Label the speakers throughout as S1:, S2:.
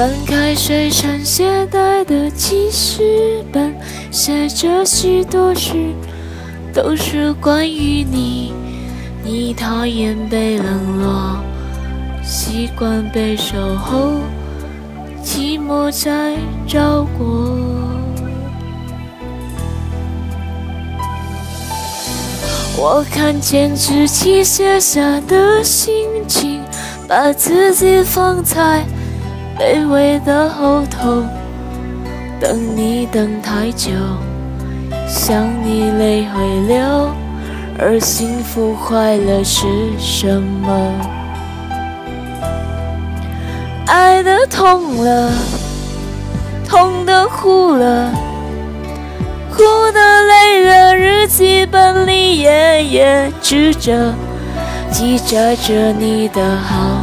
S1: 翻开随身携带的记事本，写着许多事，都是关于你。你讨厌被冷落，习惯被守候，寂寞在找过。我看见自己写下的心情，把自己放在卑微的后头，等你等太久，想你泪会流，而幸福快乐是什么？爱的痛了，痛的哭了，哭的累了，日记本里页页织着，记载着你的好，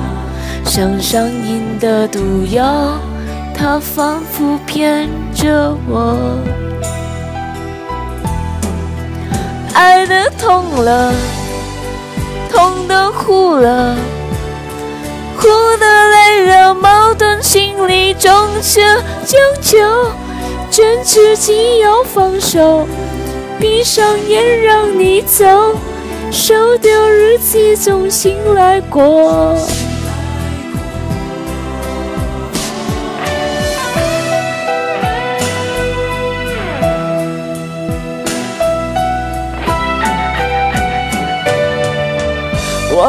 S1: 像上瘾的毒药，它反复骗着我。爱的痛了，痛的哭了，哭的累了，矛盾心里总是将就，劝自己要放手，闭上眼让你走，收掉日记重新来过。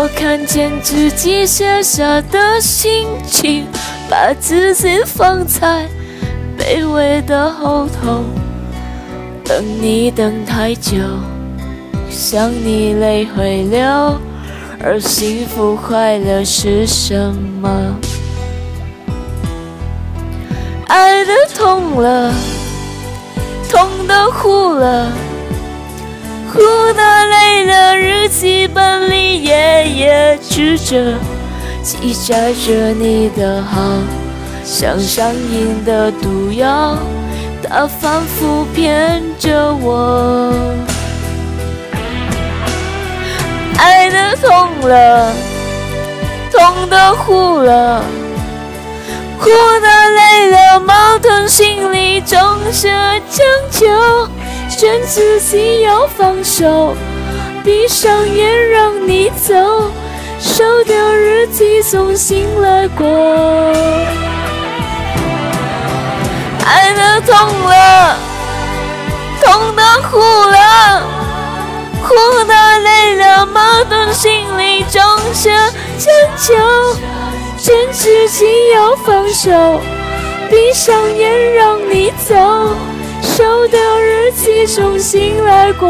S1: 我看见自己写下的心情，把自己放在卑微的后头，等你等太久，想你泪会流，而幸福快乐是什么？爱的痛了，痛的哭了。哭的累了，日记本里页页织着，记载着你的好，像上瘾的毒药，它反复骗着我。爱的痛了，痛的哭了，哭的累了，矛盾心里总是将就。劝自己要放手，闭上眼让你走，收掉日记重新来过。爱的痛了，痛的哭了，哭的累了，矛盾心里总是强求。劝自己要放手，闭上眼让你走。收掉日记，重新来过。